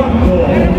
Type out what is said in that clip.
causado gran